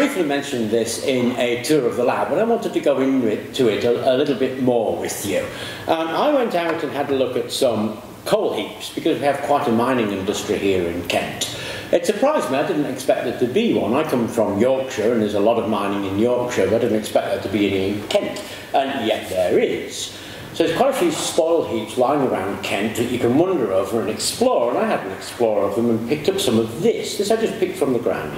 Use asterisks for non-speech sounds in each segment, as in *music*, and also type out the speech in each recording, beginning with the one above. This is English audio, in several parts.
briefly mentioned this in a tour of the lab, but I wanted to go into it a, a little bit more with you. Um, I went out and had a look at some coal heaps because we have quite a mining industry here in Kent. It surprised me, I didn't expect there to be one. I come from Yorkshire and there's a lot of mining in Yorkshire, but I didn't expect there to be any in Kent, and yet there is. So there's quite a few spoil heaps lying around Kent that you can wander over and explore, and I had an explore of them and picked up some of this. This I just picked from the ground.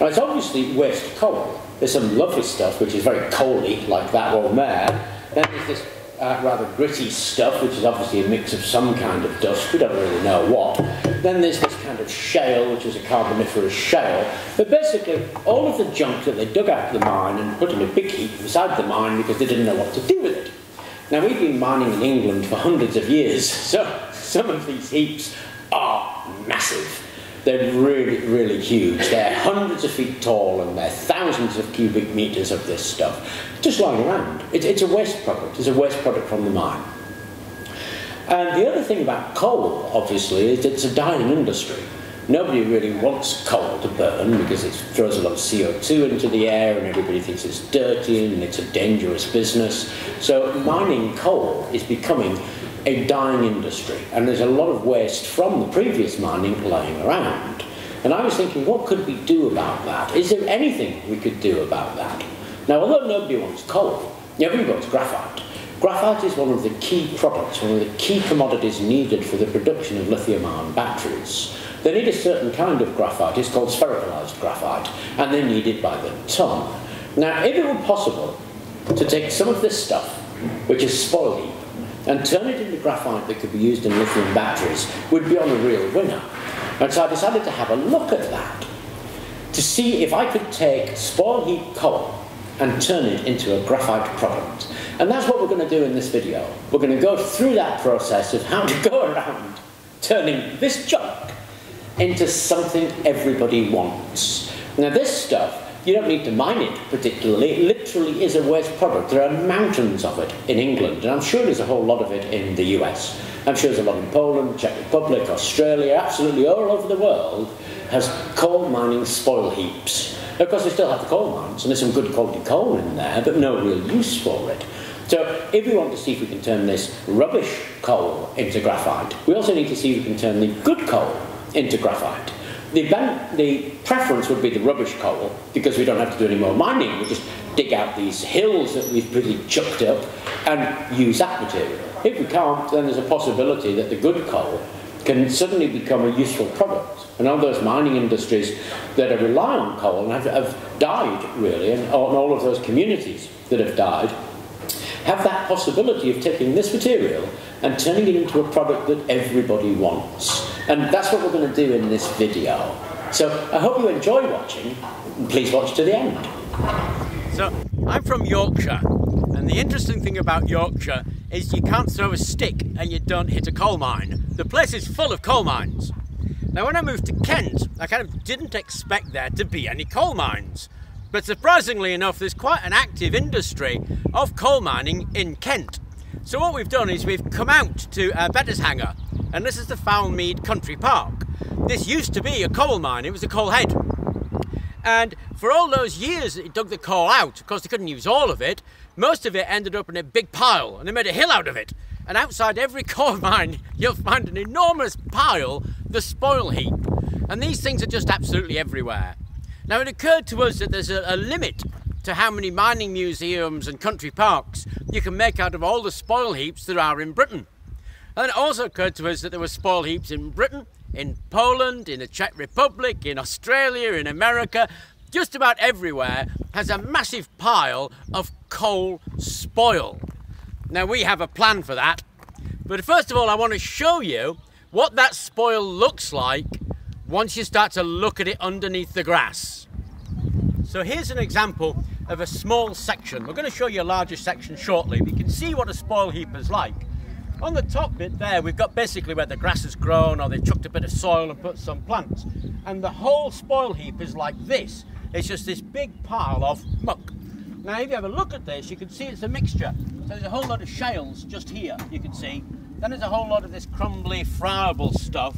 Now it's obviously waste coal. There's some lovely stuff which is very coaly, like that one there. Then there's this uh, rather gritty stuff, which is obviously a mix of some kind of dust, we don't really know what. Then there's this kind of shale, which is a carboniferous shale. But basically, all of the junk that they dug out of the mine and put in a big heap beside the mine because they didn't know what to do with it. Now, we've been mining in England for hundreds of years, *laughs* so some of these heaps are massive. They're really, really huge. They're hundreds of feet tall and they're thousands of cubic meters of this stuff just lying around. It's, it's a waste product. It's a waste product from the mine. And the other thing about coal, obviously, is it's a dying industry. Nobody really wants coal to burn because it throws a lot of CO2 into the air and everybody thinks it's dirty and it's a dangerous business. So mining coal is becoming a dying industry, and there's a lot of waste from the previous mining lying around. And I was thinking, what could we do about that? Is there anything we could do about that? Now, although nobody wants coal, everybody wants graphite. Graphite is one of the key products, one of the key commodities needed for the production of lithium-ion batteries. They need a certain kind of graphite, it's called sphericalized graphite, and they need it by the ton. Now, if it were possible to take some of this stuff, which is spoil heap, and turn it into graphite that could be used in lithium batteries would be on a real winner. And so I decided to have a look at that to see if I could take spoil heat coal and turn it into a graphite product. And that's what we're going to do in this video. We're going to go through that process of how to go around turning this junk into something everybody wants. Now this stuff you don't need to mine it particularly. It literally is a waste product. There are mountains of it in England, and I'm sure there's a whole lot of it in the US. I'm sure there's a lot in Poland, Czech Republic, Australia, absolutely all over the world has coal mining spoil heaps. Of course, they still have the coal mines, and there's some good quality coal in there, but no real use for it. So if we want to see if we can turn this rubbish coal into graphite, we also need to see if we can turn the good coal into graphite. The, the preference would be the rubbish coal because we don't have to do any more mining. We just dig out these hills that we've pretty chucked up and use that material. If we can't, then there's a possibility that the good coal can suddenly become a useful product. And all those mining industries that are relying on coal have, have died, really, and and all of those communities that have died, have that possibility of taking this material and turning it into a product that everybody wants. And that's what we're going to do in this video. So I hope you enjoy watching, please watch to the end. So I'm from Yorkshire, and the interesting thing about Yorkshire is you can't throw a stick and you don't hit a coal mine. The place is full of coal mines. Now when I moved to Kent, I kind of didn't expect there to be any coal mines. But surprisingly enough, there's quite an active industry of coal mining in Kent. So what we've done is we've come out to uh, Betteshanger, and this is the Fowlmead Country Park. This used to be a coal mine, it was a coal head. And for all those years that it dug the coal out, of course they couldn't use all of it, most of it ended up in a big pile, and they made a hill out of it. And outside every *laughs* coal mine, you'll find an enormous pile, the spoil heap. And these things are just absolutely everywhere. Now it occurred to us that there's a, a limit to how many mining museums and country parks you can make out of all the spoil heaps there are in Britain. And it also occurred to us that there were spoil heaps in Britain, in Poland, in the Czech Republic, in Australia, in America, just about everywhere has a massive pile of coal spoil. Now we have a plan for that, but first of all I want to show you what that spoil looks like once you start to look at it underneath the grass. So here's an example of a small section. We're going to show you a larger section shortly, but you can see what a spoil heap is like. On the top bit there, we've got basically where the grass has grown or they've chucked a bit of soil and put some plants. And the whole spoil heap is like this. It's just this big pile of muck. Now, if you have a look at this, you can see it's a mixture. So there's a whole lot of shales just here, you can see. Then there's a whole lot of this crumbly, friable stuff.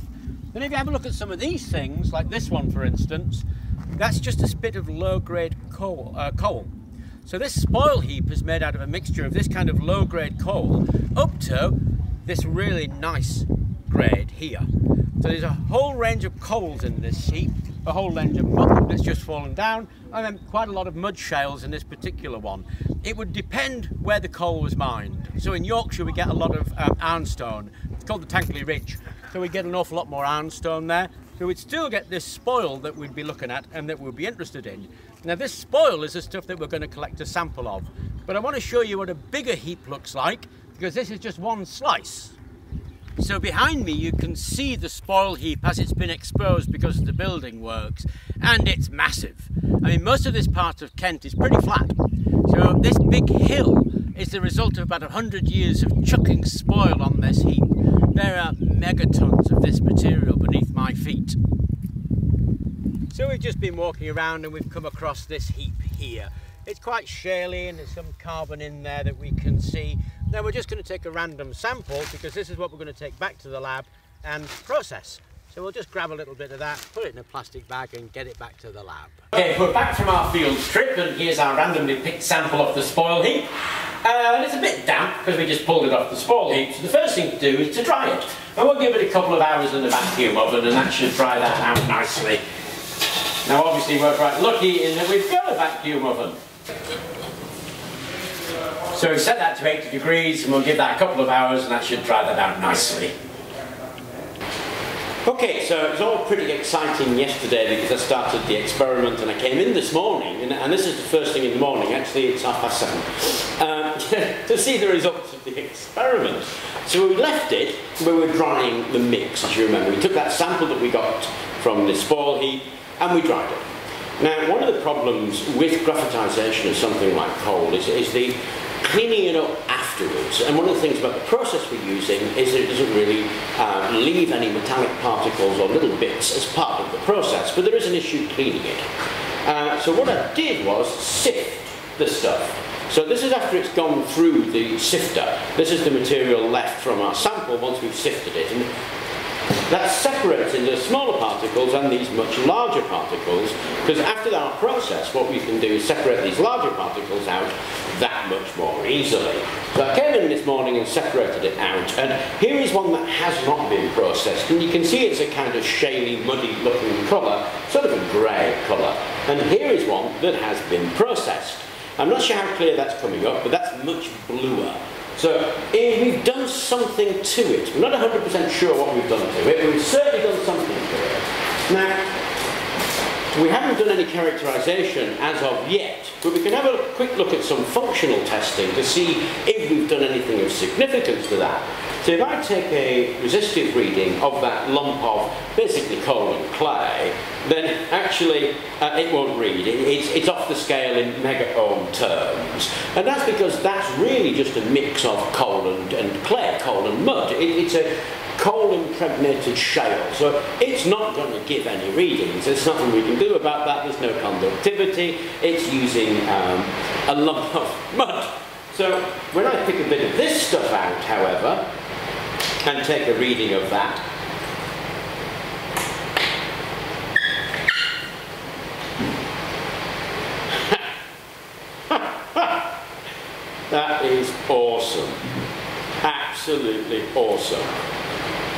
Then if you have a look at some of these things, like this one, for instance, that's just a bit of low-grade coal, uh, coal. So this spoil heap is made out of a mixture of this kind of low-grade coal up to this really nice grade here. So there's a whole range of coals in this heap, a whole range of muck that's just fallen down, and then quite a lot of mud shales in this particular one. It would depend where the coal was mined. So in Yorkshire we get a lot of um, ironstone. It's called the Tankley Ridge. So we get an awful lot more ironstone there. So we'd still get this spoil that we'd be looking at and that we'd be interested in. Now this spoil is the stuff that we're going to collect a sample of. But I want to show you what a bigger heap looks like because this is just one slice. So behind me you can see the spoil heap as it's been exposed because of the building works and it's massive. I mean most of this part of Kent is pretty flat. So this big hill is the result of about 100 years of chucking spoil on this heap. There are megatons of this material beneath my feet. So we've just been walking around and we've come across this heap here. It's quite shaly and there's some carbon in there that we can see. Now we're just going to take a random sample because this is what we're going to take back to the lab and process. So we'll just grab a little bit of that, put it in a plastic bag and get it back to the lab. Okay, we're back from our field trip and here's our randomly picked sample off the spoil heap. Uh, and it's a bit damp because we just pulled it off the spoil heap. So the first thing to do is to dry it. And we'll give it a couple of hours in the vacuum oven and that should dry that out nicely. Now obviously we're quite lucky in that we've got a vacuum oven. So we set that to 80 degrees and we'll give that a couple of hours and that should dry that out nicely. Okay, so it was all pretty exciting yesterday because I started the experiment and I came in this morning, and, and this is the first thing in the morning, actually it's half past seven, um, *laughs* to see the results of the experiment. So we left it, we were drying the mix, as you remember. We took that sample that we got from the spoil heap and we dried it. Now, one of the problems with graphitization of something like coal is, is the cleaning it up afterwards. And one of the things about the process we're using is that it doesn't really uh, leave any metallic particles or little bits as part of the process, but there is an issue cleaning it. Uh, so what I did was sift the stuff. So this is after it's gone through the sifter. This is the material left from our sample once we've sifted it. And that separates into smaller particles and these much larger particles, because after that process, what we can do is separate these larger particles out that much more easily. So I came in this morning and separated it out, and here is one that has not been processed, and you can see it's a kind of shaly, muddy looking colour, sort of a grey colour. And here is one that has been processed. I'm not sure how clear that's coming up, but that's much bluer. So if we've done something to it. We're not 100% sure what we've done to it, but we've certainly done something to it. Now, we haven't done any characterization as of yet, but we can have a quick look at some functional testing to see if we've done anything of significance to that. So if I take a resistive reading of that lump of basically coal and clay, then actually uh, it won't read. It, it's, it's off the scale in mega ohm And that's because that's really just a mix of coal and, and clay, coal and mud. It, it's a coal impregnated shale. So it's not going to give any readings. There's nothing we can do about that. There's no conductivity. It's using um, a lump *laughs* of mud. So when I pick a bit of this stuff out, however, and take a reading of that, that is awesome. Absolutely awesome.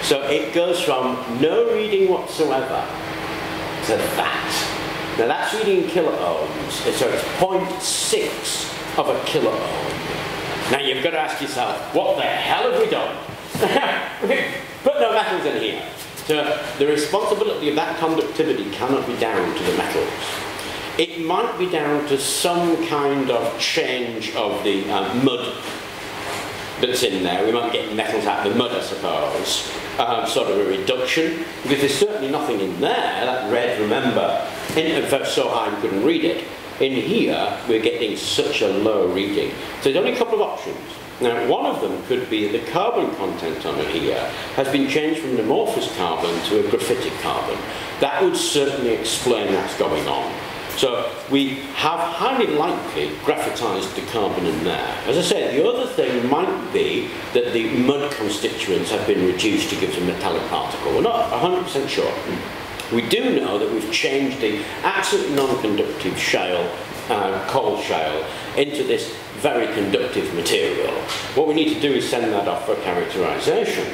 So it goes from no reading whatsoever to that. Now that's reading kiloohms, so it's 0.6 of a kiloohm. Now you've got to ask yourself, what the hell have we done? *laughs* Put no metals in here. So the responsibility of that conductivity cannot be down to the metals. It might be down to some kind of change of the uh, mud that's in there. We might get metals out of the mud, I suppose. Um, sort of a reduction, because there's certainly nothing in there. That red, remember, in, so high I couldn't read it. In here, we're getting such a low reading. So there's only a couple of options. Now, one of them could be the carbon content on it here has been changed from an amorphous carbon to a graphitic carbon. That would certainly explain what's going on. So we have highly likely graphitized the carbon in there. As I said, the other thing might be that the mud constituents have been reduced to give a metallic particle. We're not 100% sure. We do know that we've changed the absolute non-conductive shale, uh, coal shale, into this very conductive material. What we need to do is send that off for characterization.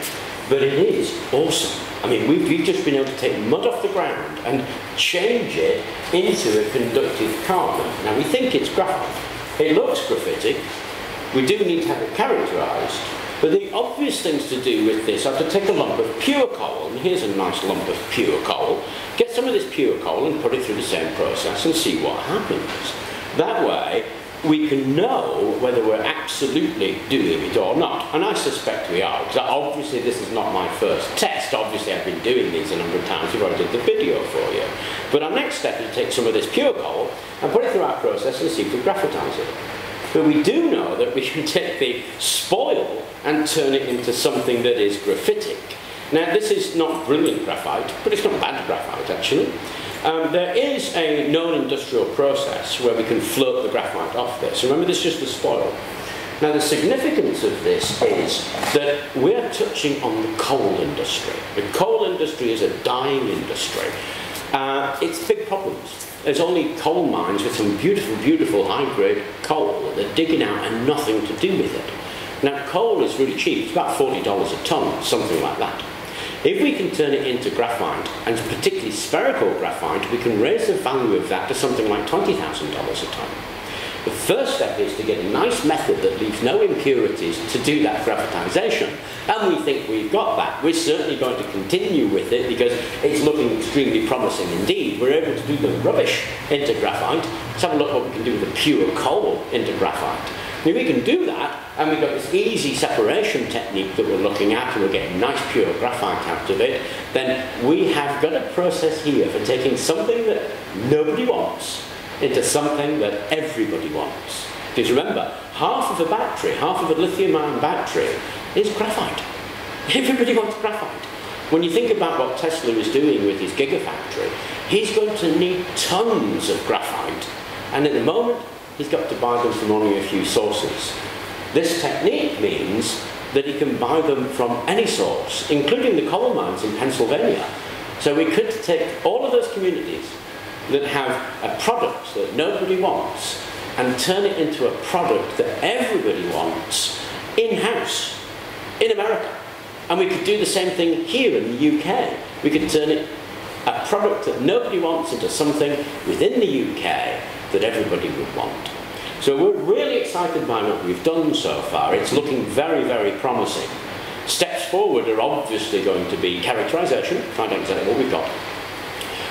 But it is awesome. I mean, we've, we've just been able to take mud off the ground and change it into a conductive carbon. Now, we think it's graphite. It looks graphitic. We do need to have it characterized. But the obvious things to do with this are to take a lump of pure coal, and here's a nice lump of pure coal, get some of this pure coal and put it through the same process and see what happens. That way, we can know whether we're absolutely doing it or not. And I suspect we are, because obviously this is not my first test. Obviously I've been doing these a number of times before I did the video for you. But our next step is to take some of this pure coal and put it through our process and see if we graphitize it. But we do know that we *laughs* can take the spoil and turn it into something that is graphitic. Now this is not brilliant graphite, but it's not bad graphite actually. Um, there is a known industrial process where we can float the graphite off this. Remember, this is just the spoil. Now, the significance of this is that we're touching on the coal industry. The coal industry is a dying industry. Uh, it's big problems. There's only coal mines with some beautiful, beautiful high-grade coal that they're digging out and nothing to do with it. Now, coal is really cheap. It's about $40 a tonne, something like that. If we can turn it into graphite, and particularly spherical graphite, we can raise the value of that to something like $20,000 a tonne. The first step is to get a nice method that leaves no impurities to do that graphitization. And we think we've got that. We're certainly going to continue with it because it's looking extremely promising indeed. We're able to do the rubbish into graphite. Let's have a look what we can do with the pure coal into graphite. If we can do that, and we've got this easy separation technique that we're looking at, and we're getting nice pure graphite out of it, then we have got a process here for taking something that nobody wants into something that everybody wants. Because remember, half of a battery, half of a lithium-ion battery, is graphite. *laughs* Everybody wants graphite. When you think about what Tesla is doing with his gigafactory, he's going to need tons of graphite. And at the moment, he's got to buy them from only a few sources. This technique means that he can buy them from any source, including the coal mines in Pennsylvania. So we could take all of those communities that have a product that nobody wants and turn it into a product that everybody wants in-house, in America. And we could do the same thing here in the UK. We could turn it, a product that nobody wants into something within the UK that everybody would want. So we're really excited by what we've done so far. It's looking very, very promising. Steps forward are obviously going to be characterization, find out exactly what we've got.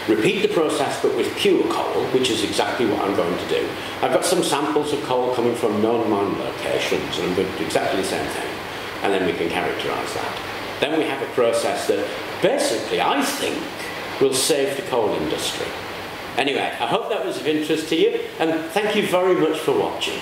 Repeat the process but with pure coal, which is exactly what I'm going to do. I've got some samples of coal coming from known mine locations and I'm going to do exactly the same thing. And then we can characterize that. Then we have a process that basically, I think, will save the coal industry. Anyway, I hope that was of interest to you, and thank you very much for watching.